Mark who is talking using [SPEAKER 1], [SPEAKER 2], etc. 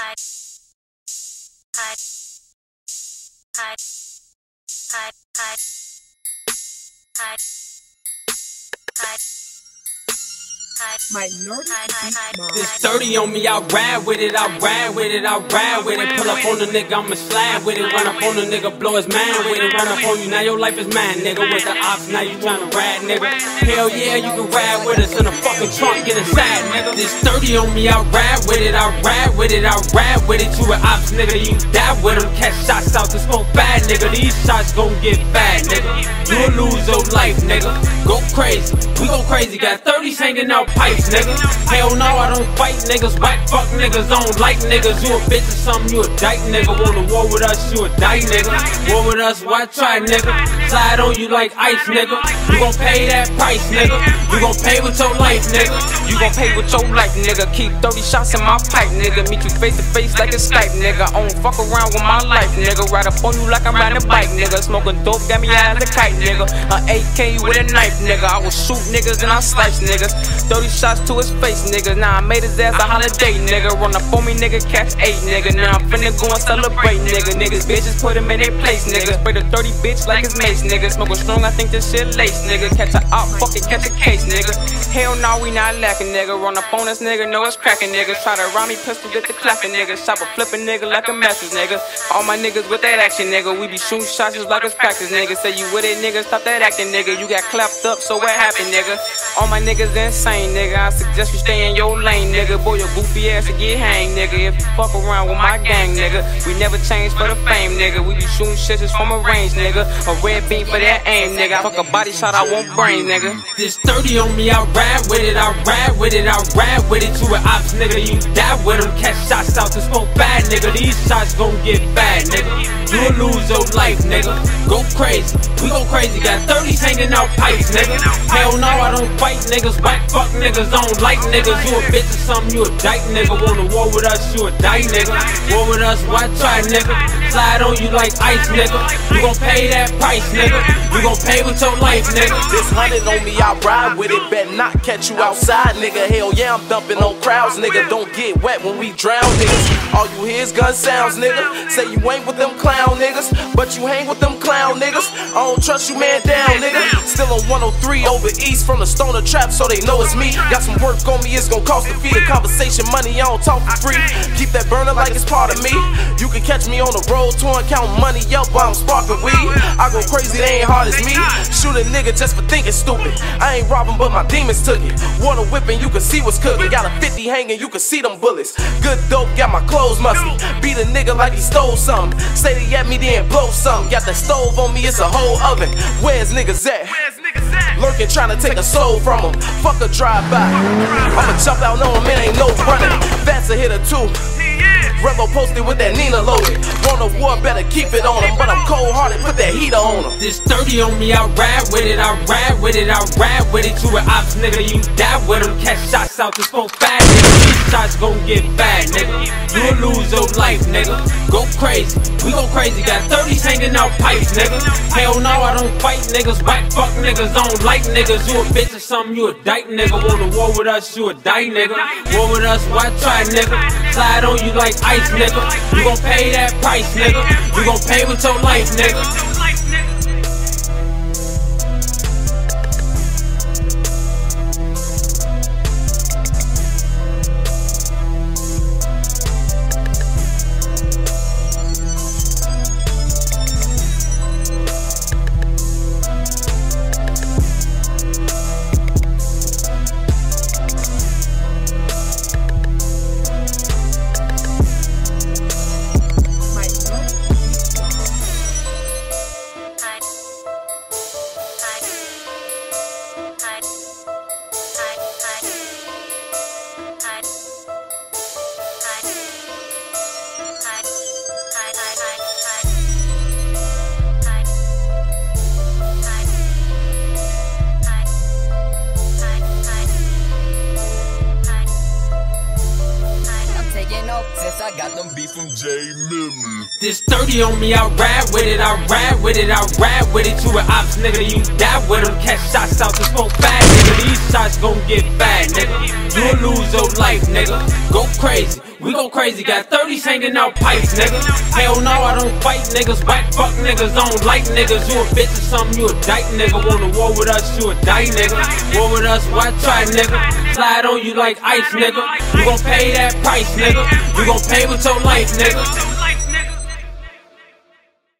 [SPEAKER 1] Hi. Hi. Hi. Hi. Hi.
[SPEAKER 2] Minority.
[SPEAKER 3] This 30 on me, I ride with it, I ride with it, I ride with it. Pull up on the nigga, I'ma slide with it. Run up on the nigga, blow his mind with it. Run up on you, now your life is mine, nigga. With the ops, now you tryna ride, nigga. Hell yeah, you can ride with us in the fucking trunk, get inside, nigga. This 30 on me, I ride with it, I ride with it, I ride with it. You an ops, nigga, you die with them. Catch shots out to smoke bad, nigga. These shots gon' get bad, nigga. You'll lose your life, nigga. Go crazy, we go crazy. Got 30s hanging out pipes, nigga. Hell no, I don't fight niggas. Whack fuck niggas, don't like niggas. You a bitch or something, you a dyke nigga. Wanna war with us, you a dyke nigga. War with us, why try, nigga? Slide on you like ice, nigga. You gon' pay that price, nigga. You gon' pay with your life, nigga.
[SPEAKER 4] You gon' pay with your life, nigga. Keep 30 shots in my pipe, nigga. Meet you face to face like a Skype, nigga. I don't fuck around with my life, nigga. Ride up on you like I'm riding a bike, nigga. Smoking dope, got me high as a kite, nigga. A AK with a knife, nigga. I will shoot niggas and I slice niggas. 30 shots to his face, nigga. Now I made his ass a holiday, nigga. Run up on me, nigga. Catch eight, nigga. Now I'm finna go and celebrate, nigga. Niggas, bitches, put him in their place, nigga. Spray the 30 bitch like it's mace, nigga. Smoking strong, I think this shit lace, nigga. Catch a op, fucking catch a case, nigga. Hell no, we not lacking, nigga. Run up on us, nigga. Know it's cracking, nigga. Try to rob me, pistol, get the clapping, nigga. Shop a flipping, nigga, like a message, nigga. All my niggas with that action, nigga. We be shooting shots just like it's practice, nigga. Say you with it, nigga. Stop that acting, nigga. You got clapped up, so what happened, nigga? All my niggas insane, nigga. I suggest you stay in your lane, nigga. Boy, your goofy ass to get hanged, nigga. If you fuck around with my gang, nigga. We never change for the fame, nigga. We be shooting shit just from a range, nigga. A red beam for that aim, nigga. Fuck a body shot, I won't brain, nigga.
[SPEAKER 3] This 30 on me, I ride with it, I ride with it, I ride with it. You an ops, nigga, you die with them. Catch shots out to smoke bad, nigga. These shots gon' get bad, nigga. You'll lose your life, nigga. Go crazy, we go crazy. Got 30s hanging out pipes, nigga. Hell no, I don't fight niggas. Whack fuck niggas, don't like niggas. You a bitch or something, you a dyke nigga. Wanna war with us, you a dyke nigga. War with us, why try, nigga? Slide on you like ice, nigga. You gon' pay that price, nigga. You gon' pay with your life, nigga.
[SPEAKER 5] This hundred on me, I ride with it. Bet not catch you outside, nigga. Hell yeah, I'm dumping on crowds, nigga. Don't get wet when we drown, niggas. All you hear is gun sounds, nigga. Say you ain't with them clown niggas, but you hang with them clown niggas. I don't trust you, man, down, nigga. Still on 103 over east from the stoner trap, so they know it's me. Got some work on me, it's gonna cost a fee. The conversation money, I don't talk for free. Keep that burner like it's part of me. You can catch me on the road, touring, counting money up while I'm sparking weed. I go crazy, they ain't hard as me. Shoot a nigga just for thinking stupid. I ain't robbing, but my demons took it. Want Water whipping, you can see what's cooking. Got a 50 hanging, you can see them bullets. Good dope, got my clothes musty. Beat a nigga like he stole something. Say they at me, then blow something. Got that stove on me, it's a whole oven. Where's niggas at? Lurking, trying to take a soul from him. Fuck a drive-by. I'ma jump out on him, it ain't no running. That's a hitter too. Relo posted with that Nina loaded. Want a war, better keep it on him. But I'm cold hearted, put that heater on him.
[SPEAKER 3] This 30 on me, I ride with it, I ride with it, I ride with it. You an ops, nigga, you die with them. Catch shots out to smoke bad, nigga. These shots gon' get bad, nigga. You'll lose your life, nigga. Go crazy, we go crazy. Got 30s hanging out pipes, nigga. Hell no, I don't fight niggas. Whack fuck niggas, don't like niggas. You a bitch or something, you a dyke nigga. Wanna war with us, you a dyke nigga. War with us, why try, nigga? Slide on you like ice, nigga. You gon' pay that price, nigga. You gon' pay with your life, nigga.
[SPEAKER 6] From J Millie.
[SPEAKER 3] This 30 on me, I ride with it, I ride with it, I ride with it. You an ops, nigga, you die with them. Catch shots out to smoke bad, nigga. These shots gon' get bad, nigga. You'll lose your life, nigga. Go crazy, We go crazy, got 30 hanging out pipes, nigga. Hell no, I don't fight niggas. Whack fuck niggas, don't like niggas. You a bitch or something, you a dyke nigga. Wanna war with us, you a dyke nigga. War with us, why try, nigga? Slide on you like ice, nigga. You gon' pay that price, nigga. You gon' pay with your life, nigga.